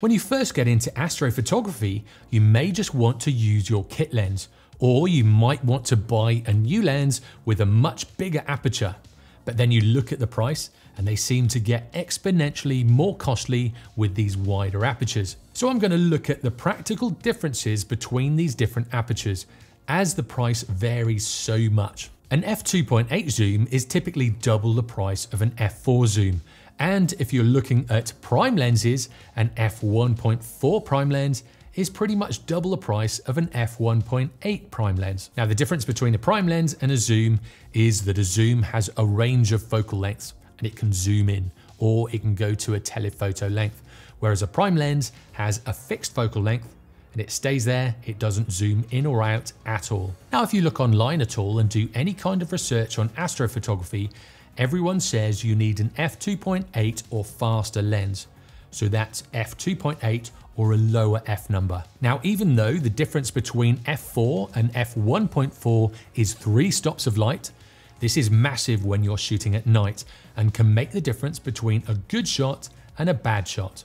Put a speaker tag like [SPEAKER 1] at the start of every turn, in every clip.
[SPEAKER 1] When you first get into astrophotography, you may just want to use your kit lens, or you might want to buy a new lens with a much bigger aperture. But then you look at the price and they seem to get exponentially more costly with these wider apertures. So I'm going to look at the practical differences between these different apertures as the price varies so much. An f2.8 zoom is typically double the price of an f4 zoom. And if you're looking at prime lenses, an f1.4 prime lens is pretty much double the price of an f1.8 prime lens. Now the difference between a prime lens and a zoom is that a zoom has a range of focal lengths and it can zoom in or it can go to a telephoto length, whereas a prime lens has a fixed focal length and it stays there, it doesn't zoom in or out at all. Now if you look online at all and do any kind of research on astrophotography, everyone says you need an f2.8 or faster lens. So that's f2.8 or a lower f number. Now, even though the difference between f4 and f1.4 is three stops of light, this is massive when you're shooting at night and can make the difference between a good shot and a bad shot.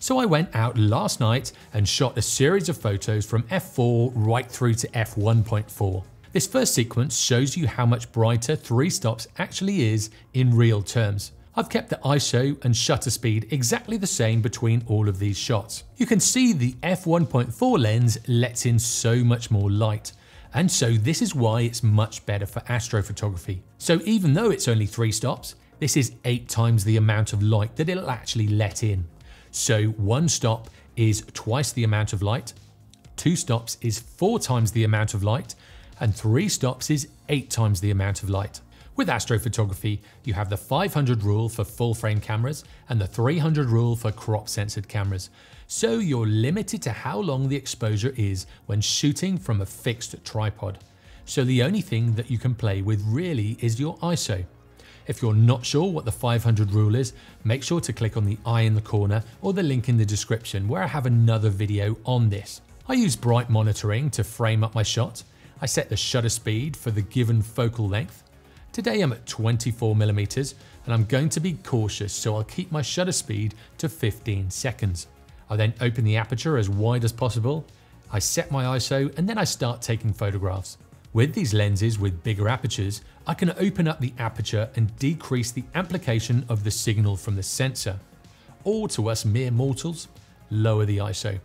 [SPEAKER 1] So I went out last night and shot a series of photos from f4 right through to f1.4. This first sequence shows you how much brighter 3 stops actually is in real terms. I've kept the ISO and shutter speed exactly the same between all of these shots. You can see the f1.4 lens lets in so much more light, and so this is why it's much better for astrophotography. So even though it's only 3 stops, this is 8 times the amount of light that it'll actually let in. So one stop is twice the amount of light, two stops is 4 times the amount of light, and 3 stops is 8 times the amount of light. With astrophotography, you have the 500 rule for full frame cameras and the 300 rule for crop sensored cameras. So you're limited to how long the exposure is when shooting from a fixed tripod. So the only thing that you can play with really is your ISO. If you're not sure what the 500 rule is, make sure to click on the eye in the corner or the link in the description where I have another video on this. I use bright monitoring to frame up my shot. I set the shutter speed for the given focal length Today I'm at 24mm and I'm going to be cautious so I'll keep my shutter speed to 15 seconds. I then open the aperture as wide as possible, I set my ISO and then I start taking photographs. With these lenses with bigger apertures, I can open up the aperture and decrease the amplification of the signal from the sensor. Or to us mere mortals, lower the ISO.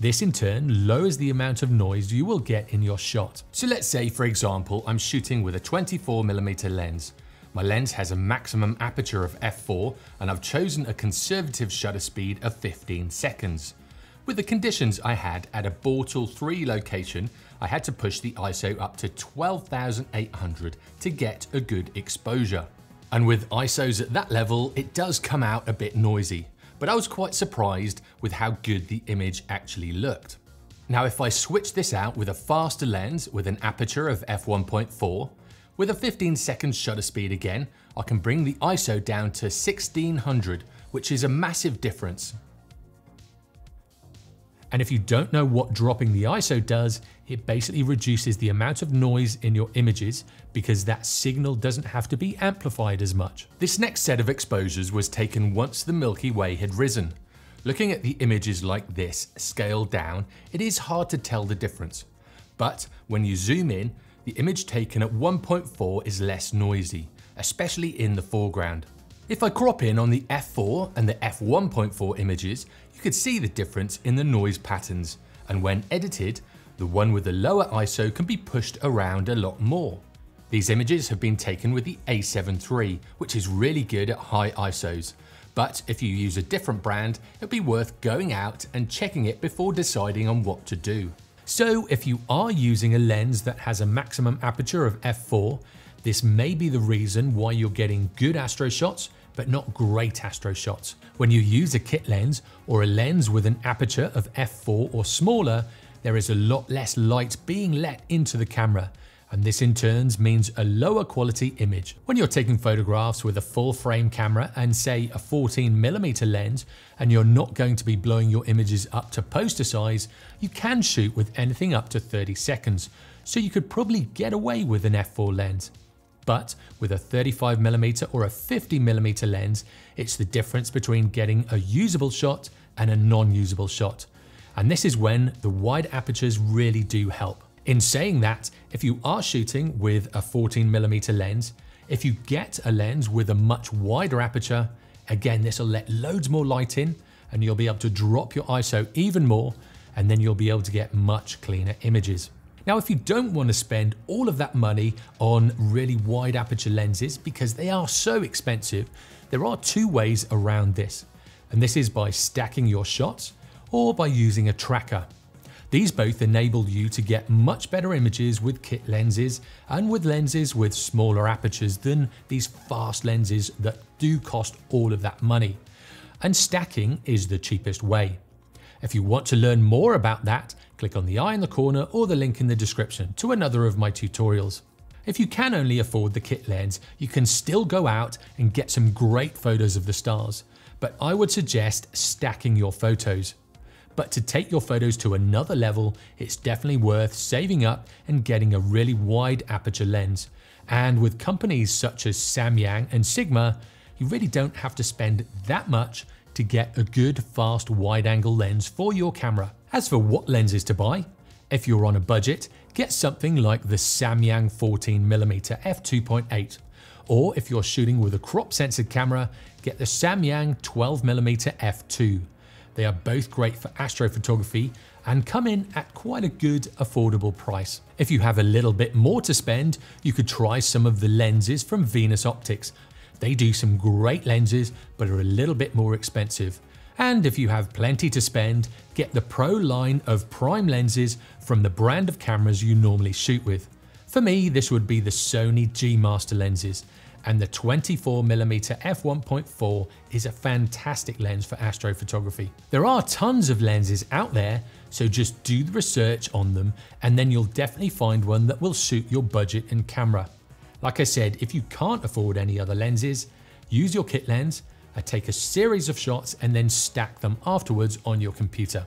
[SPEAKER 1] This in turn lowers the amount of noise you will get in your shot. So let's say for example I'm shooting with a 24mm lens. My lens has a maximum aperture of f4 and I've chosen a conservative shutter speed of 15 seconds. With the conditions I had at a Bortle 3 location, I had to push the ISO up to 12,800 to get a good exposure. And with ISOs at that level, it does come out a bit noisy but I was quite surprised with how good the image actually looked. Now if I switch this out with a faster lens with an aperture of f1.4, with a 15 second shutter speed again, I can bring the ISO down to 1600, which is a massive difference. And if you don't know what dropping the ISO does, it basically reduces the amount of noise in your images because that signal doesn't have to be amplified as much. This next set of exposures was taken once the Milky Way had risen. Looking at the images like this, scaled down, it is hard to tell the difference. But when you zoom in, the image taken at 1.4 is less noisy, especially in the foreground. If I crop in on the f4 and the f1.4 images, you could see the difference in the noise patterns, and when edited, the one with the lower ISO can be pushed around a lot more. These images have been taken with the a7 III, which is really good at high ISOs. But if you use a different brand, it'd be worth going out and checking it before deciding on what to do. So if you are using a lens that has a maximum aperture of f4, this may be the reason why you're getting good astro shots but not great astro shots. When you use a kit lens or a lens with an aperture of f4 or smaller, there is a lot less light being let into the camera, and this in turn means a lower quality image. When you're taking photographs with a full frame camera and say a 14mm lens, and you're not going to be blowing your images up to poster size, you can shoot with anything up to 30 seconds, so you could probably get away with an f4 lens. But with a 35mm or a 50mm lens, it's the difference between getting a usable shot and a non-usable shot. And this is when the wide apertures really do help. In saying that, if you are shooting with a 14mm lens, if you get a lens with a much wider aperture, again, this will let loads more light in and you'll be able to drop your ISO even more and then you'll be able to get much cleaner images. Now, if you don't want to spend all of that money on really wide aperture lenses because they are so expensive, there are two ways around this. And this is by stacking your shots or by using a tracker. These both enable you to get much better images with kit lenses and with lenses with smaller apertures than these fast lenses that do cost all of that money. And stacking is the cheapest way. If you want to learn more about that, click on the eye in the corner or the link in the description to another of my tutorials. If you can only afford the kit lens, you can still go out and get some great photos of the stars, but I would suggest stacking your photos. But to take your photos to another level, it's definitely worth saving up and getting a really wide aperture lens. And with companies such as Samyang and Sigma, you really don't have to spend that much to get a good fast wide angle lens for your camera. As for what lenses to buy, if you're on a budget, get something like the Samyang 14mm f2.8. Or if you're shooting with a crop sensor camera, get the Samyang 12mm f2. They are both great for astrophotography and come in at quite a good affordable price. If you have a little bit more to spend, you could try some of the lenses from Venus Optics, they do some great lenses, but are a little bit more expensive. And if you have plenty to spend, get the Pro line of prime lenses from the brand of cameras you normally shoot with. For me, this would be the Sony G Master lenses, and the 24mm f1.4 is a fantastic lens for astrophotography. There are tons of lenses out there, so just do the research on them and then you'll definitely find one that will suit your budget and camera. Like I said, if you can't afford any other lenses, use your kit lens, uh, take a series of shots and then stack them afterwards on your computer.